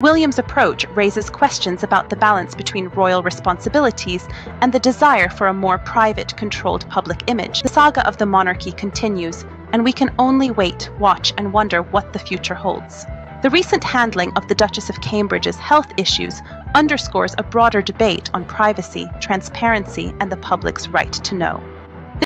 William's approach raises questions about the balance between royal responsibilities and the desire for a more private, controlled public image. The saga of the monarchy continues, and we can only wait, watch, and wonder what the future holds. The recent handling of the Duchess of Cambridge's health issues underscores a broader debate on privacy, transparency, and the public's right to know.